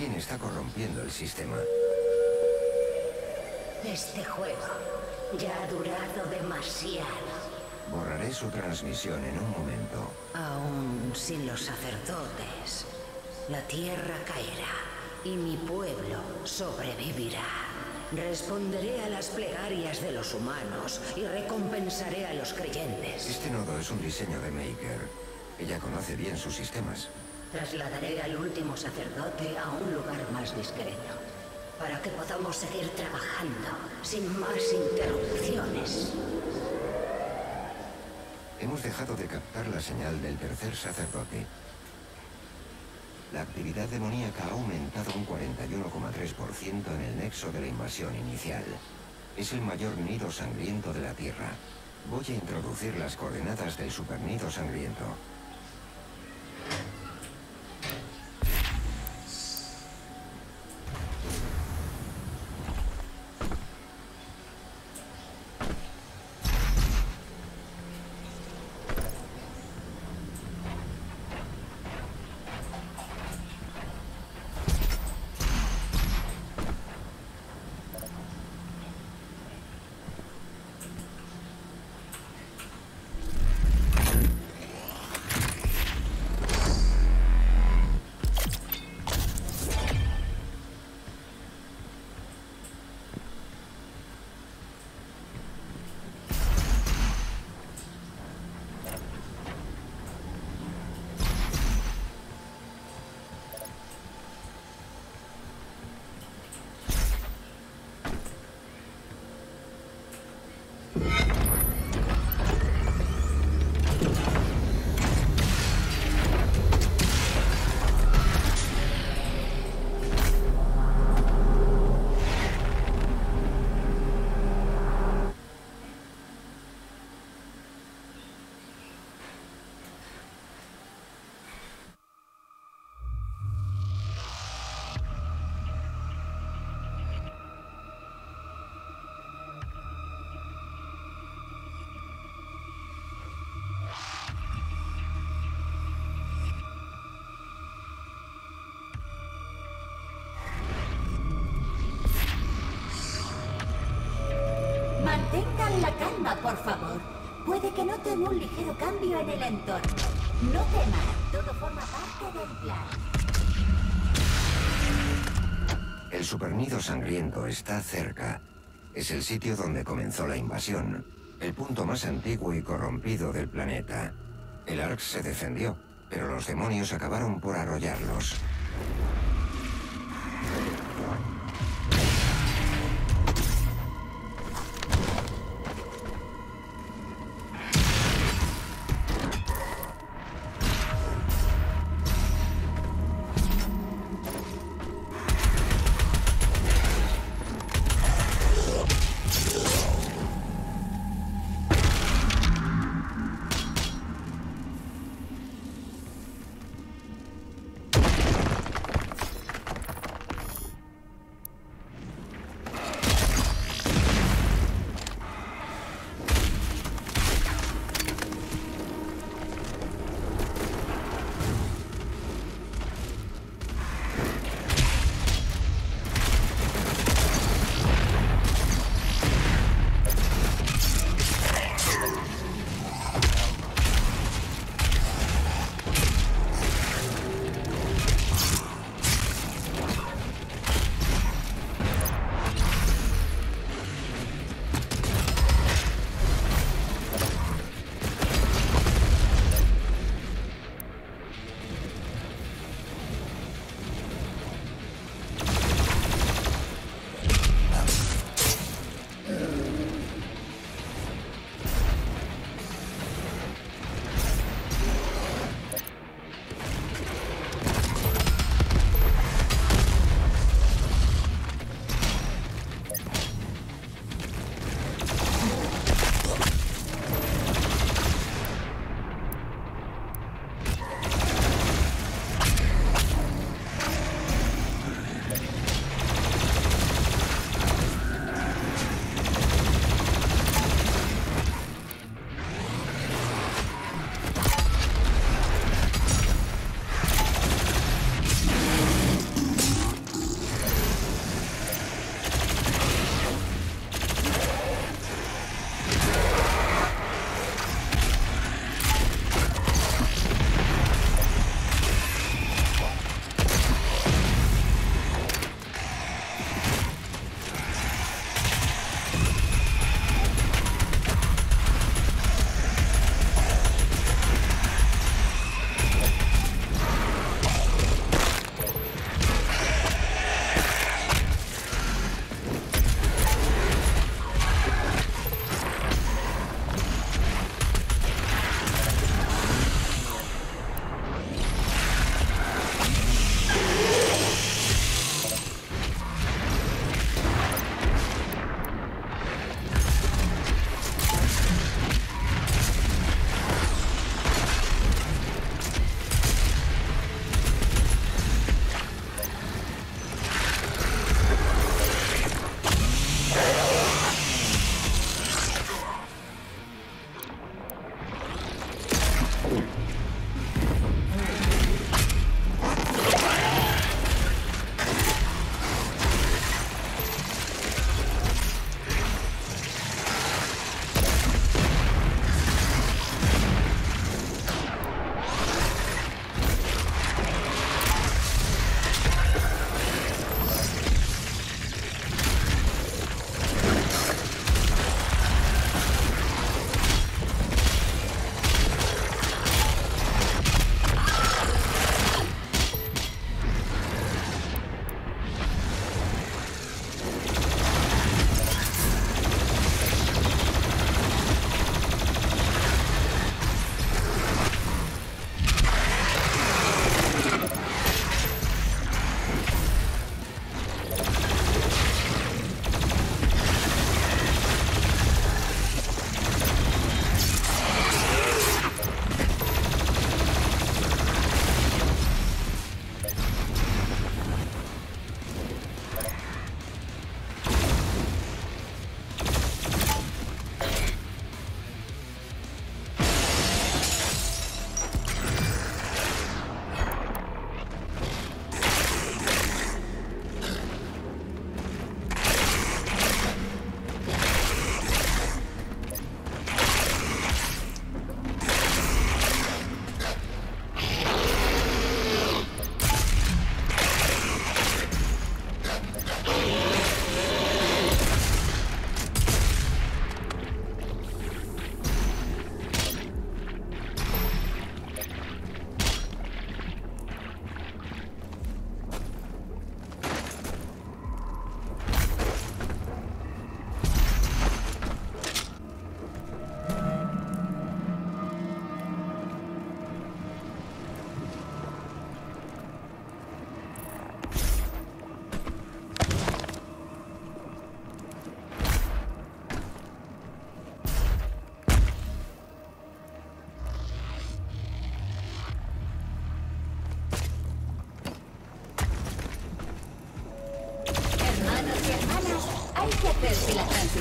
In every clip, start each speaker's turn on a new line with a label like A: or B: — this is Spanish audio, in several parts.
A: Alguien está corrompiendo el sistema.
B: Este juego ya ha durado demasiado.
A: Borraré su transmisión en un momento.
B: Aún sin los sacerdotes, la tierra caerá y mi pueblo sobrevivirá. Responderé a las plegarias de los humanos y recompensaré a los creyentes.
A: Este nodo es un diseño de Maker. Ella conoce bien sus sistemas.
B: Trasladaré al último sacerdote a un lugar más discreto, para que podamos seguir trabajando sin más interrupciones.
A: Hemos dejado de captar la señal del tercer sacerdote. La actividad demoníaca ha aumentado un 41,3% en el nexo de la invasión inicial. Es el mayor nido sangriento de la Tierra. Voy a introducir las coordenadas del supernido sangriento.
C: La calma, por favor. Puede que noten un ligero cambio en el entorno. No teman, todo forma parte del plan.
A: El supernido sangriento está cerca. Es el sitio donde comenzó la invasión. El punto más antiguo y corrompido del planeta. El Ark se defendió, pero los demonios acabaron por arrollarlos.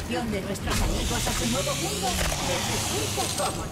C: De nuestros amigos a su nuevo mundo les resulta cómoda.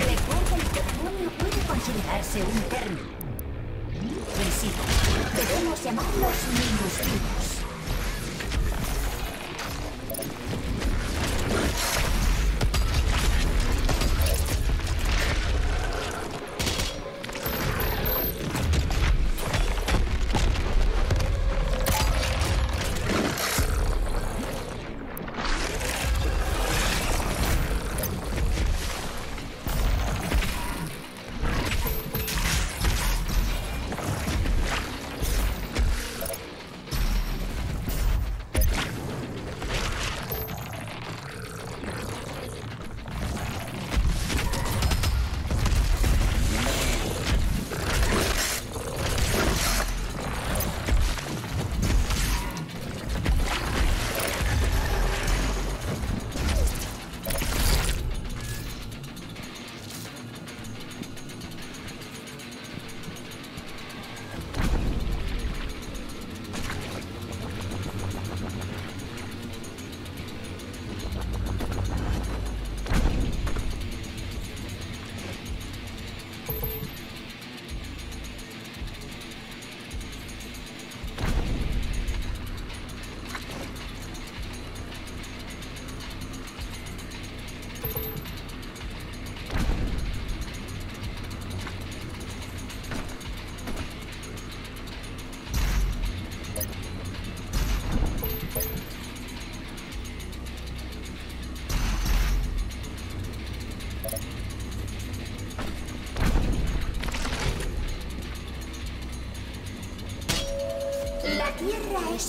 C: Recuerden que junio puede considerarse un término. Visita. Debemos llamarlos minusvidas.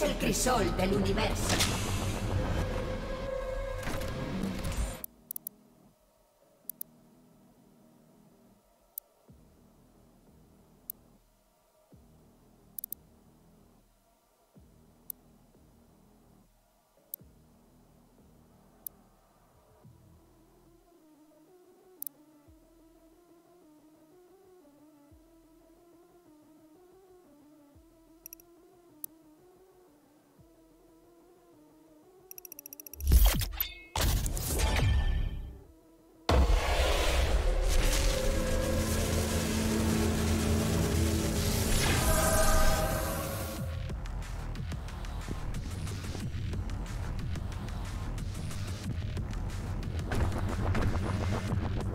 C: Es el crisol del universo.
A: Thank you.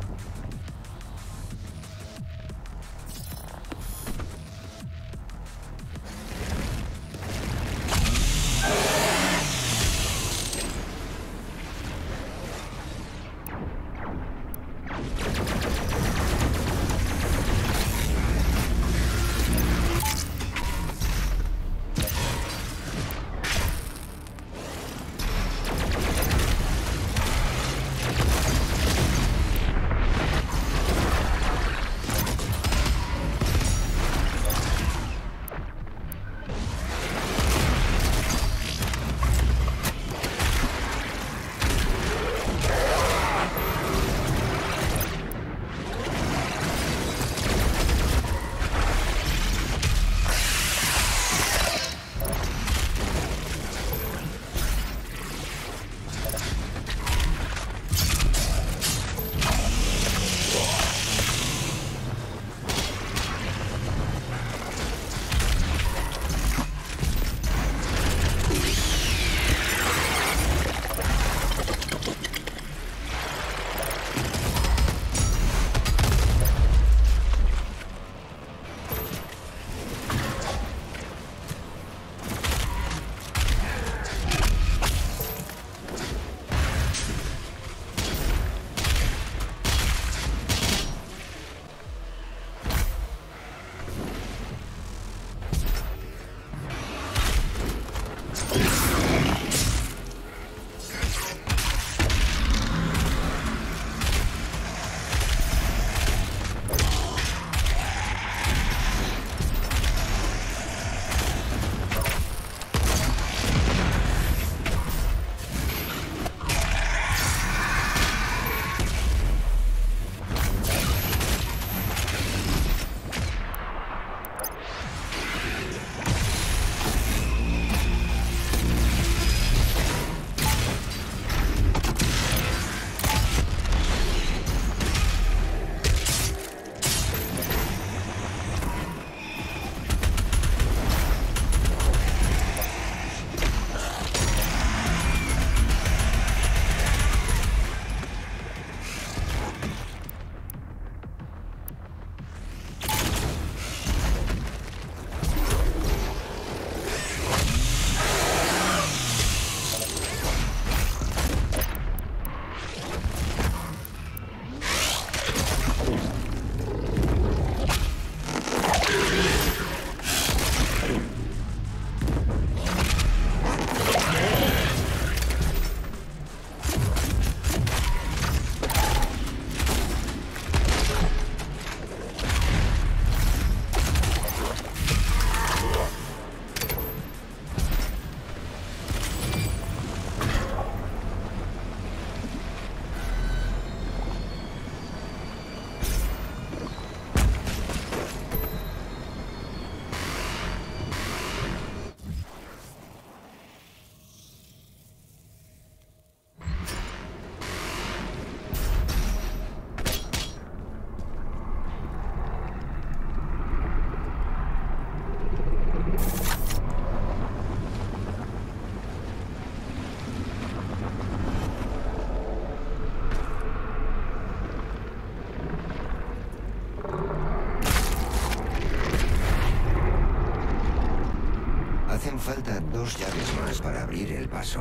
A: Dos llaves más para abrir el paso.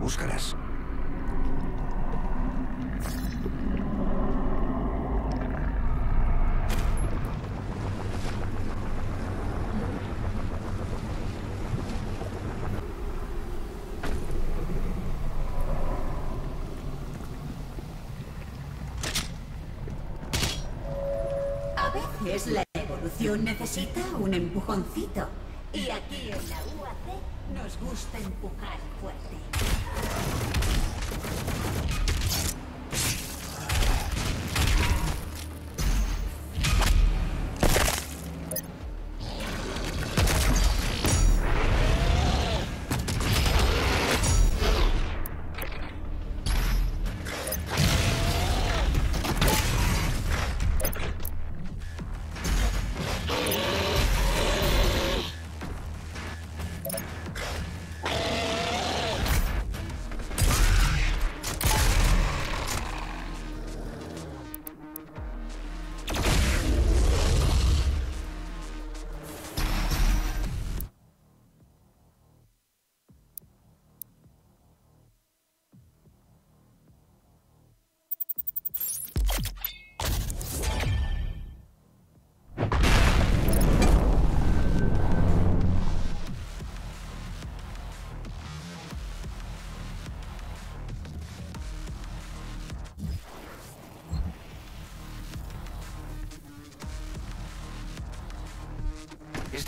A: Búscalas.
C: A veces la evolución necesita un empujoncito. Y aquí en la UAC nos gusta empujar fuerte.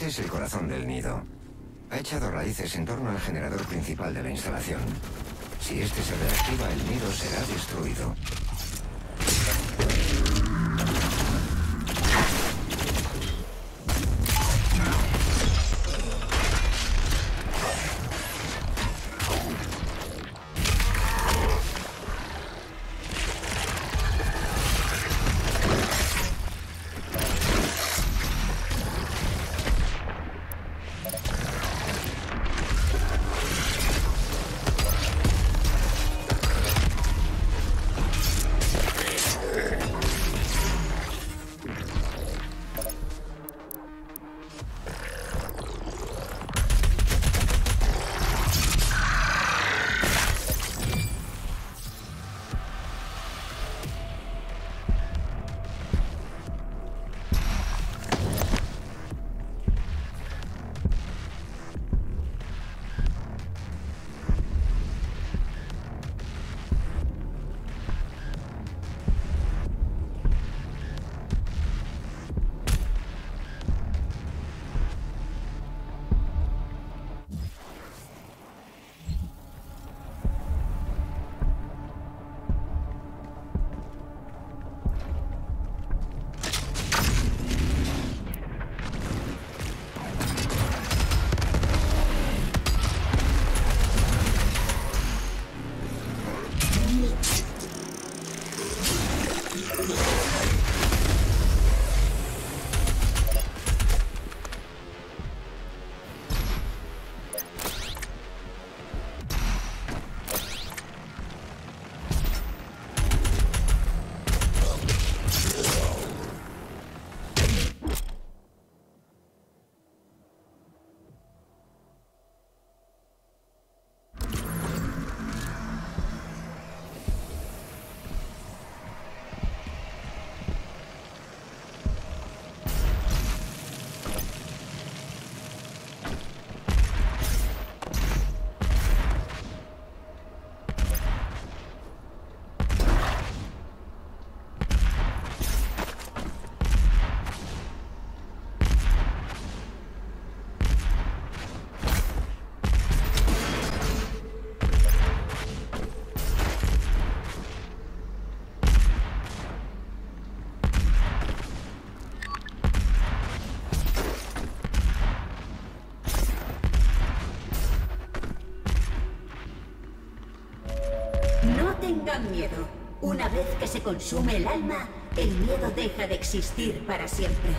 A: Este es el corazón del nido. Ha echado raíces en torno al generador principal de la instalación. Si este se reactiva, el nido será destruido. Miedo. Una vez que se consume el alma, el miedo deja de existir para siempre.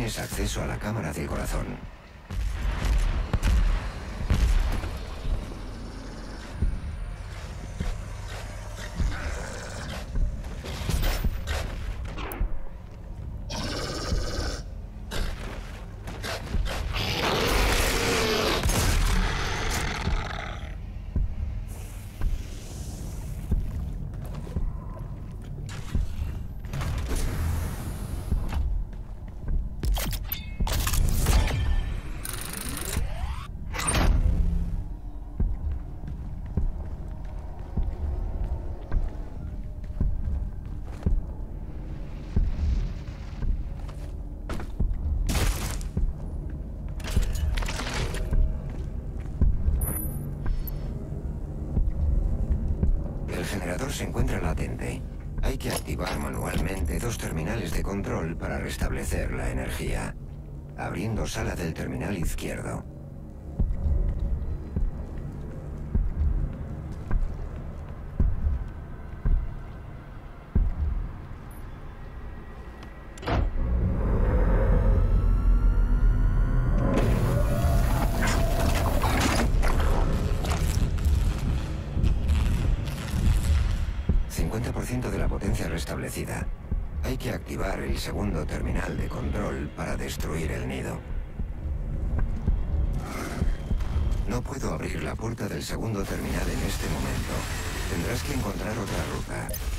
A: Tienes acceso a la cámara del corazón. El generador se encuentra latente. Hay que activar manualmente dos terminales de control para restablecer la energía. Abriendo sala del terminal izquierdo. ...50% de la potencia restablecida. Hay que activar el segundo terminal de control para destruir el nido. No puedo abrir la puerta del segundo terminal en este momento. Tendrás que encontrar otra ruta.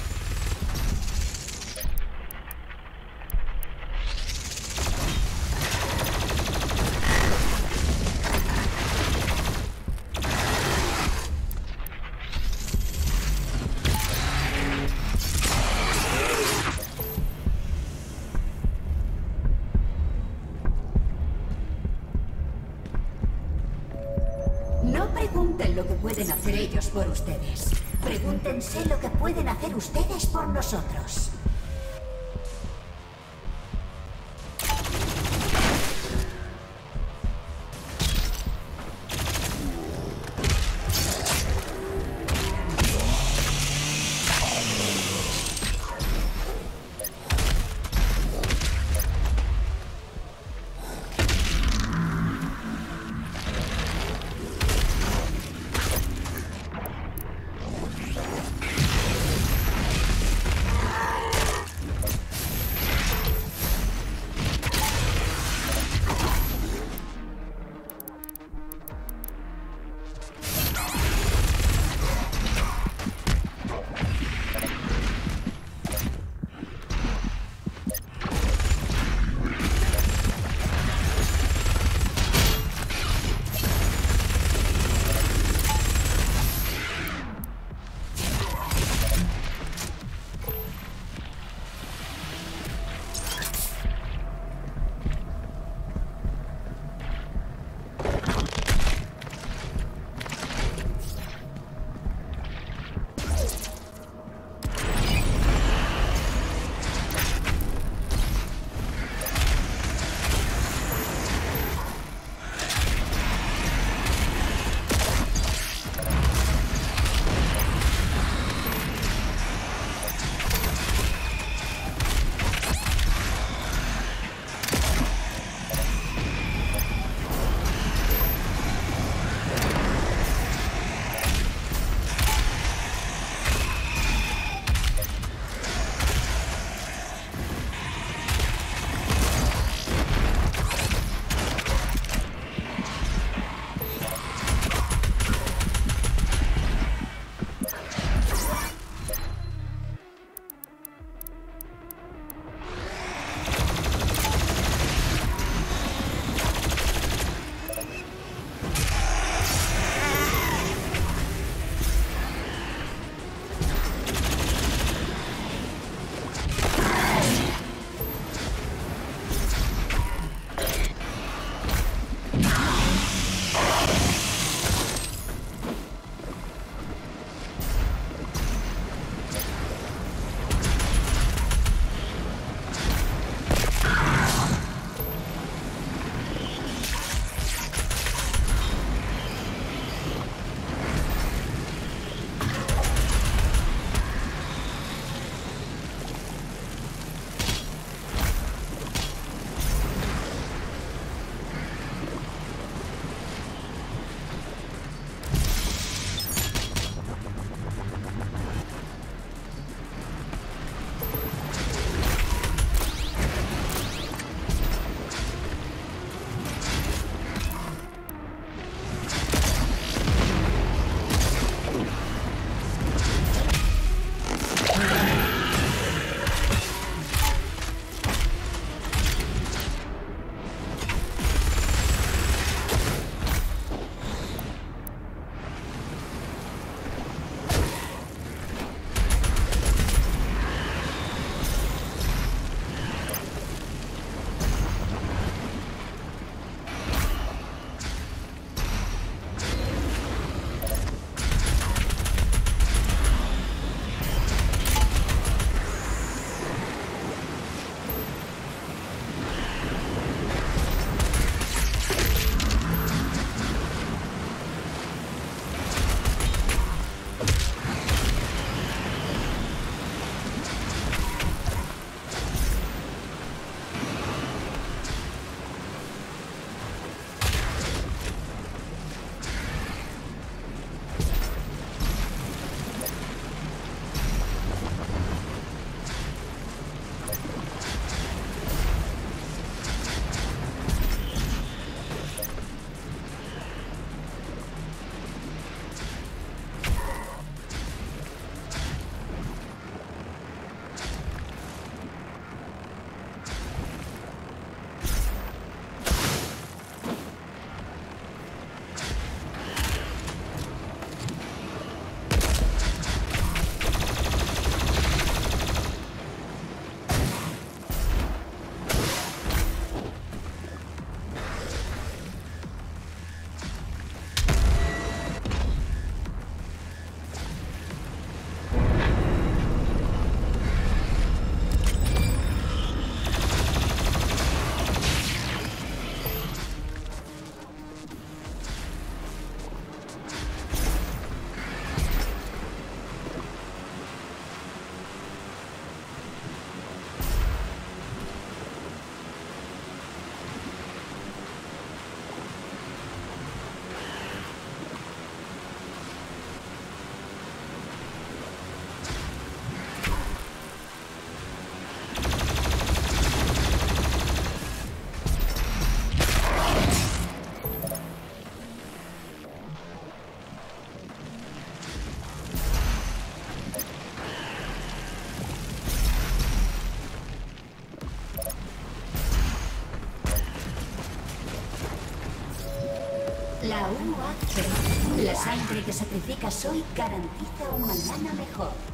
C: La UH. La sangre que sacrificas hoy garantiza un mañana mejor.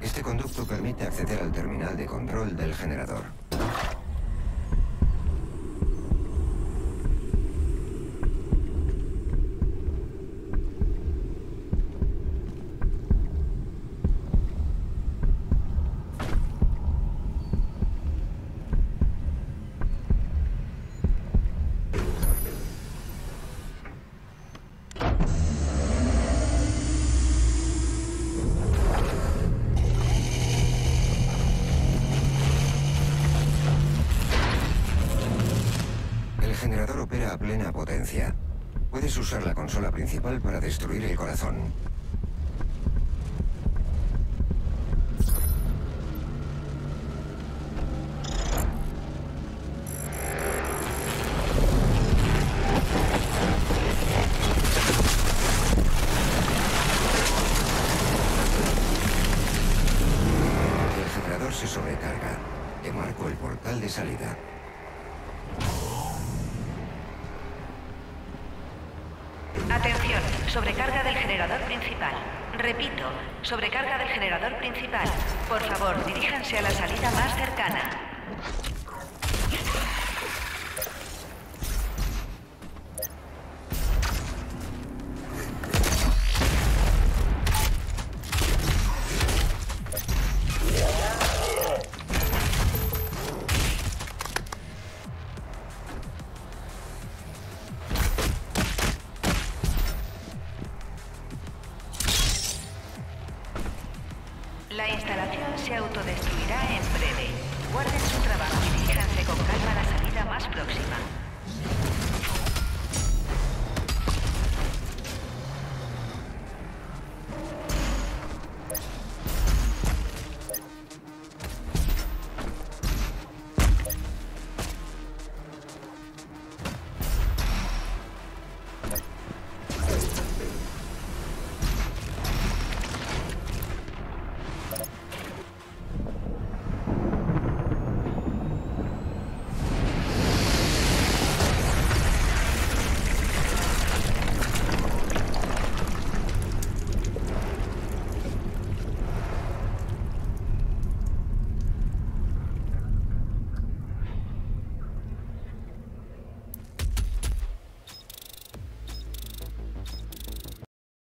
A: Este conducto permite acceder al terminal de control del generador. destruir el corazón. Sobrecarga
D: del generador principal. Por favor, diríjanse a la salida.